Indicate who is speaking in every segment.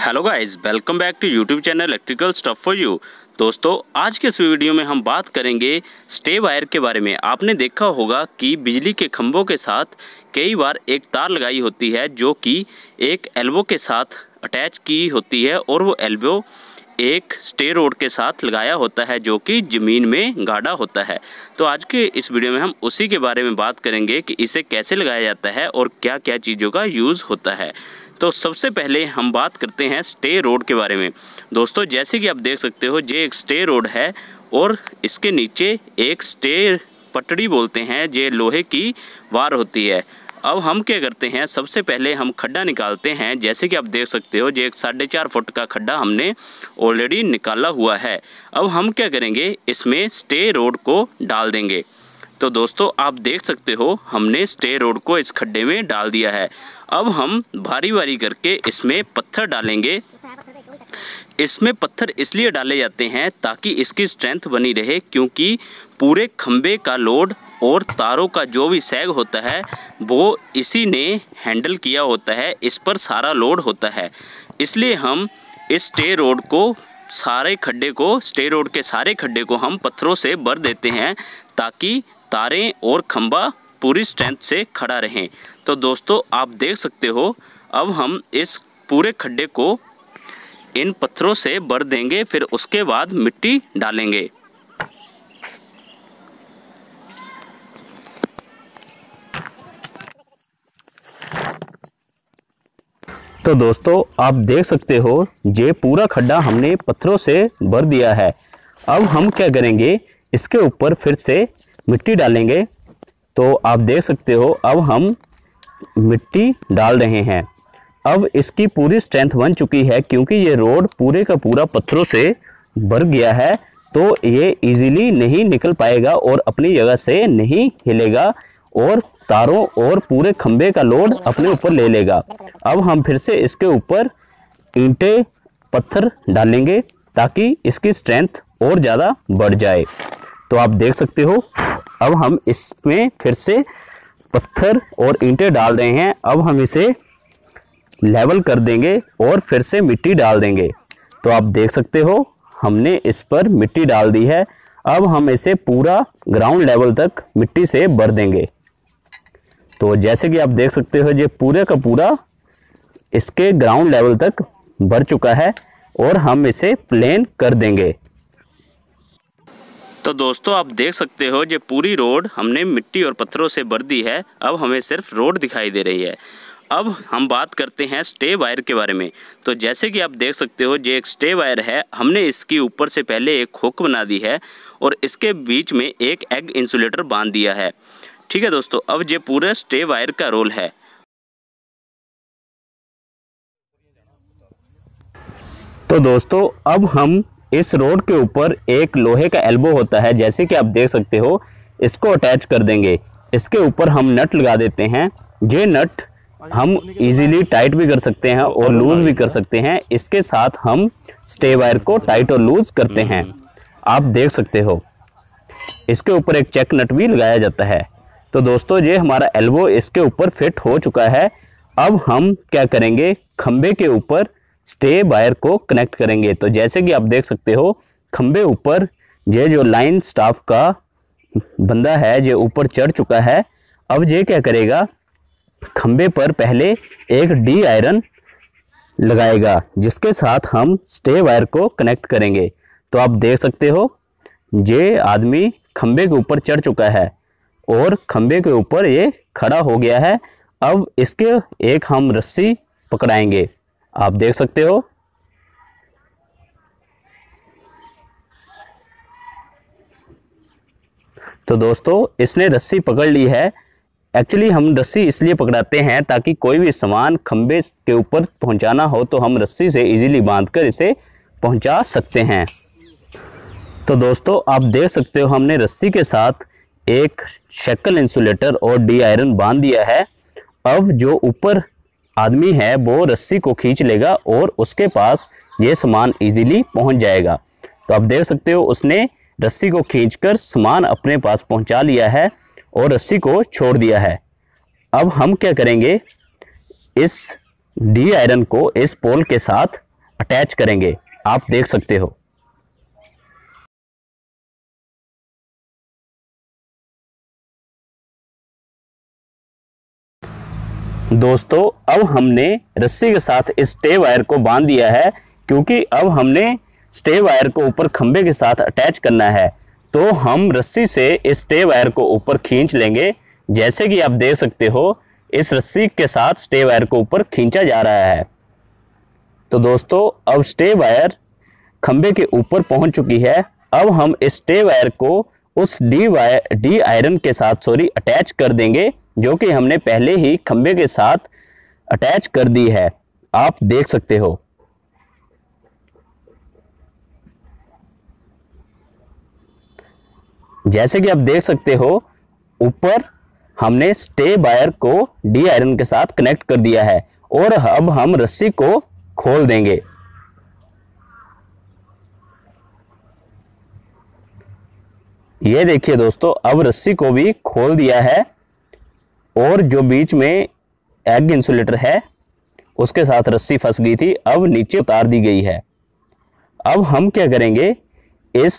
Speaker 1: Hello guys welcome back to YouTube channel electrical stuff for you दोस्तों, आज के इस वीडियो में हम बात करेंगे स्टे वायर के बारे में। आपने देखा होगा कि बिजली के खंभों के साथ कई बार एक तार लगाई होती है जो कि एक एल्बो के साथ अटैच की होती है और वो एल्बो एक स्टे रोड के साथ लगाया होता है जो कि ज़मीन में गाढ़ा होता है। तो आज के इस वीडियो में हम उसी के बारे में बात करेंगे कि इसे कैसे लगाया जाता है और क्या क्या चीज़ों का यूज़ होता है। तो सबसे पहले हम बात करते हैं स्टे रोड के बारे में। दोस्तों, जैसे कि आप देख सकते हो, ये एक स्टे रोड है और इसके नीचे एक स्टे पटड़ी बोलते हैं, ये लोहे की वार होती है। अब हम क्या करते हैं, सबसे पहले हम खड्डा निकालते हैं। जैसे कि आप देख सकते हो जो एक साढ़े चार फुट का खड्डा हमने ऑलरेडी निकाला हुआ है। अब हम क्या करेंगे, इसमें स्टे रोड को डाल देंगे। तो दोस्तों, आप देख सकते हो, हमने स्टे रोड को इस खड्डे में डाल दिया है। अब हम भारी भारी करके इसमें पत्थर डालेंगे। इसमें पत्थर इसलिए डाले जाते हैं ताकि इसकी स्ट्रेंथ बनी रहे, क्योंकि पूरे खम्बे का लोड और तारों का जो भी सैग होता है, वो इसी ने हैंडल किया होता है। इस पर सारा लोड होता है। इसलिए हम इस स्टे रोड को सारे खड्डे को स्टे रोड के सारे खड्डे को हम पत्थरों से भर देते हैं ताकि तारें और खंबा पूरी स्ट्रेंथ से खड़ा रहें। तो दोस्तों, आप देख सकते हो, अब हम इस पूरे खड्डे को इन पत्थरों से भर देंगे, फिर उसके बाद मिट्टी डालेंगे। तो दोस्तों, आप देख सकते हो, ये पूरा खड्डा हमने पत्थरों से भर दिया है। अब हम क्या करेंगे, इसके ऊपर फिर से मिट्टी डालेंगे। तो आप देख सकते हो, अब हम मिट्टी डाल रहे हैं। अब इसकी पूरी स्ट्रेंथ बन चुकी है, क्योंकि ये रोड पूरे का पूरा पत्थरों से भर गया है तो ये इजीली नहीं निकल पाएगा और अपनी जगह से नहीं हिलेगा और तारों और पूरे खंबे का लोड अपने ऊपर ले लेगा। अब हम फिर से इसके ऊपर ईंटे, पत्थर डालेंगे, ताकि इसकी स्ट्रेंथ और ज़्यादा बढ़ जाए। तो आप देख सकते हो, अब हम इसमें फिर से पत्थर और ईंटे डाल रहे हैं। अब हम इसे लेवल कर देंगे और फिर से मिट्टी डाल देंगे। तो आप देख सकते हो, हमने इस पर मिट्टी डाल दी है। अब हम इसे पूरा ग्राउंड लेवल तक मिट्टी से भर देंगे। तो जैसे कि आप देख सकते हो, ये पूरे का पूरा इसके ग्राउंड लेवल तक भर चुका है और हम इसे प्लेन कर देंगे। तो दोस्तों, आप देख सकते हो ये पूरी रोड हमने मिट्टी और पत्थरों से भर दी है। अब हमें सिर्फ़ रोड दिखाई दे रही है। अब हम बात करते हैं स्टे वायर के बारे में। तो जैसे कि आप देख सकते हो, ये एक स्टे वायर है। हमने इसकी ऊपर से पहले एक हुक बना दी है और इसके बीच में एक एग इंसुलेटर बाँध दिया है। ठीक है दोस्तों, अब ये पूरा स्टे वायर का रोल है। तो दोस्तों, अब हम इस रोड के ऊपर एक लोहे का एल्बो होता है, जैसे कि आप देख सकते हो, इसको अटैच कर देंगे। इसके ऊपर हम नट लगा देते हैं। ये नट हम इजीली टाइट भी कर सकते हैं और लूज भी कर सकते हैं। इसके साथ हम स्टे वायर को टाइट और लूज करते हैं। आप देख सकते हो। इसके ऊपर एक चेक नट भी लगाया जाता है। तो दोस्तों, ये हमारा एल्बो इसके ऊपर फिट हो चुका है। अब हम क्या करेंगे? खंबे के ऊपर स्टे वायर को कनेक्ट करेंगे। तो जैसे कि आप देख सकते हो खंबे ऊपर, ये जो लाइन स्टाफ का बंदा है, ये ऊपर चढ़ चुका है। अब ये क्या करेगा? खंबे पर पहले एक डी आयरन लगाएगा, जिसके साथ हम स्टे वायर को कनेक्ट करेंगे। तो आप देख सकते हो, ये आदमी खंबे के ऊपर चढ़ चुका है और खंबे के ऊपर ये खड़ा हो गया है। अब इसके एक हम रस्सी पकड़ाएँगे। आप देख सकते हो। तो दोस्तों, इसने रस्सी पकड़ ली है। एक्चुअली हम रस्सी इसलिए पकड़ाते हैं ताकि कोई भी सामान खंबे के ऊपर पहुंचाना हो तो हम रस्सी से इजीली बांधकर इसे पहुँचा सकते हैं। तो दोस्तों, आप देख सकते हो, हमने रस्सी के साथ एक शक्ल इंसुलेटर और डी आयरन बाँध दिया है। अब जो ऊपर आदमी है, वो रस्सी को खींच लेगा और उसके पास ये सामान इजीली पहुँच जाएगा। तो आप देख सकते हो, उसने रस्सी को खींचकर सामान अपने पास पहुँचा लिया है और रस्सी को छोड़ दिया है। अब हम क्या करेंगे? इस डी आयरन को इस पोल के साथ अटैच करेंगे। आप देख सकते हो। दोस्तों, अब हमने रस्सी के साथ इस स्टे वायर को बाँध दिया है, क्योंकि अब हमने स्टे वायर को ऊपर खंबे के साथ अटैच करना है। तो हम रस्सी से इस स्टे वायर को ऊपर खींच लेंगे। जैसे कि आप देख सकते हो, इस रस्सी के साथ स्टे वायर को ऊपर खींचा जा रहा है। तो दोस्तों, अब स्टे वायर खंबे के ऊपर पहुँच चुकी है। अब हम इस स्टे वायर को उस डी वायर डी आयरन के साथ, सॉरी, अटैच कर देंगे। जो कि हमने पहले ही खंबे के साथ अटैच कर दी है। आप देख सकते हो। जैसे कि आप देख सकते हो, ऊपर हमने स्टे वायर को डी आयरन के साथ कनेक्ट कर दिया है और अब हम रस्सी को खोल देंगे। ये देखिए दोस्तों, अब रस्सी को भी खोल दिया है। और जो बीच में एग इंसुलेटर है, उसके साथ रस्सी फंस गई थी, अब नीचे उतार दी गई है। अब हम क्या करेंगे, इस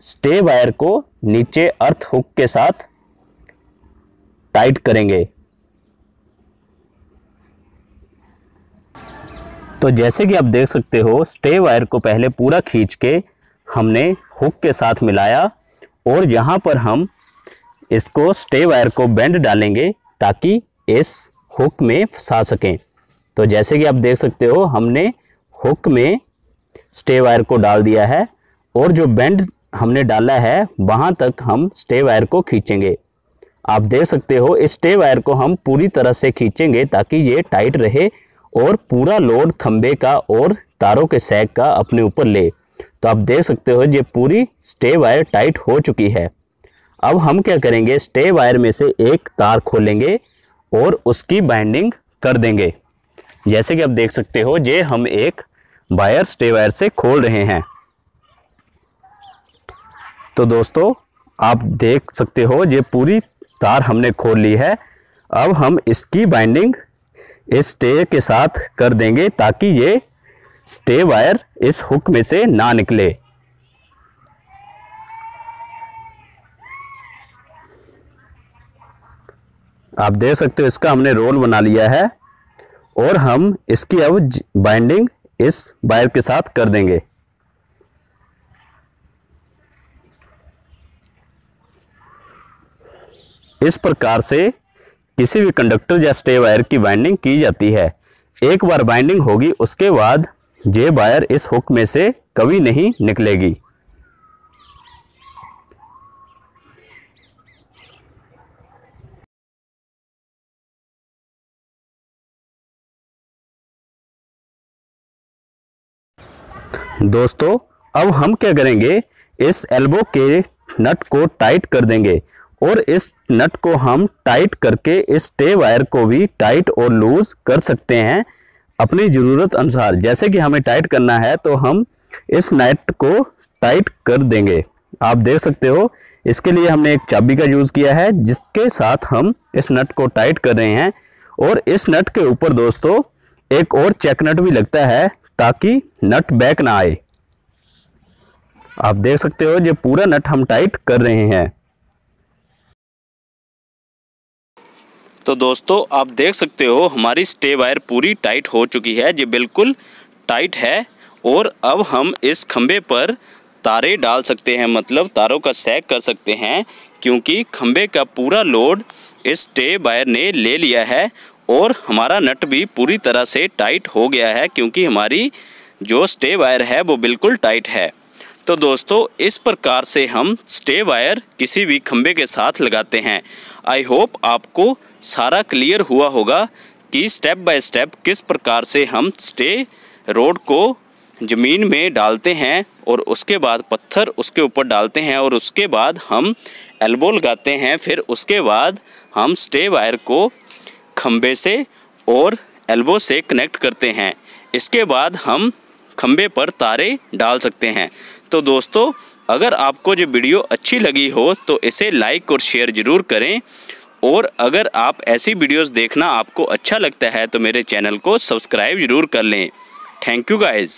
Speaker 1: स्टे वायर को नीचे अर्थ हुक के साथ टाइट करेंगे। तो जैसे कि आप देख सकते हो स्टे वायर को पहले पूरा खींच के हमने हुक के साथ मिलाया, और यहाँ पर हम इसको स्टे वायर को बेंड डालेंगे। ताकि इस हुक में फंसा सकें। तो जैसे कि आप देख सकते हो, हमने हुक में स्टे वायर को डाल दिया है और जो बेंड हमने डाला है, वहाँ तक हम स्टे वायर को खींचेंगे। आप देख सकते हो, इस स्टे वायर को हम पूरी तरह से खींचेंगे ताकि ये टाइट रहे और पूरा लोड खंबे का और तारों के सैक का अपने ऊपर ले। तो आप देख सकते हो, ये पूरी स्टे वायर टाइट हो चुकी है। अब हम क्या करेंगे? स्टे वायर में से एक तार खोलेंगे और उसकी बाइंडिंग कर देंगे। जैसे कि आप देख सकते हो, ये हम एक वायर स्टे वायर से खोल रहे हैं। तो दोस्तों, आप देख सकते हो, ये पूरी तार हमने खोल ली है। अब हम इसकी बाइंडिंग इस स्टे के साथ कर देंगे ताकि ये स्टे वायर इस हुक में से ना निकले। आप देख सकते हो, इसका हमने रोल बना लिया है और हम इसकी अब बाइंडिंग इस वायर के साथ कर देंगे। इस प्रकार से किसी भी कंडक्टर या स्टे वायर की बाइंडिंग की जाती है। एक बार बाइंडिंग होगी, उसके बाद ये वायर इस हुक में से कभी नहीं निकलेगी। दोस्तों, अब हम क्या करेंगे? इस एल्बो के नट को टाइट कर देंगे और इस नट को हम टाइट करके इस टे वायर को भी टाइट और लूज कर सकते हैं अपनी ज़रूरत अनुसार। जैसे कि हमें टाइट करना है तो हम इस नट को टाइट कर देंगे। आप देख सकते हो, इसके लिए हमने एक चाबी का यूज़ किया है, जिसके साथ हम इस नट को टाइट कर रहे हैं। और इस नट के ऊपर दोस्तों, एक और चेक नट भी लगता है ताकि नट बैक ना आए। आप देख सकते हो जो पूरा नट हम टाइट कर रहे हैं। तो दोस्तों, आप देख सकते हो, हमारी स्टे वायर पूरी टाइट हो चुकी है, ये बिल्कुल टाइट है, और अब हम इस खंबे पर तारे डाल सकते हैं मतलब तारों का सैक कर सकते हैं, क्योंकि खंबे का पूरा लोड इस स्टे वायर ने ले लिया है और हमारा नट भी पूरी तरह से टाइट हो गया है क्योंकि हमारी जो स्टे वायर है वो बिल्कुल टाइट है। तो दोस्तों, इस प्रकार से हम स्टे वायर किसी भी खंबे के साथ लगाते हैं। आई होप आपको सारा क्लियर हुआ होगा कि स्टेप बाय स्टेप किस प्रकार से हम स्टे रोड को ज़मीन में डालते हैं और उसके बाद पत्थर उसके ऊपर डालते हैं और उसके बाद हम एल्बो लगाते हैं, फिर उसके बाद हम स्टे वायर को खम्बे से और एल्बो से कनेक्ट करते हैं। इसके बाद हम खम्बे पर तारे डाल सकते हैं। तो दोस्तों, अगर आपको जो वीडियो अच्छी लगी हो तो इसे लाइक और शेयर ज़रूर करें। और अगर आप ऐसी वीडियोस देखना आपको अच्छा लगता है तो मेरे चैनल को सब्सक्राइब ज़रूर कर लें। Thank you guys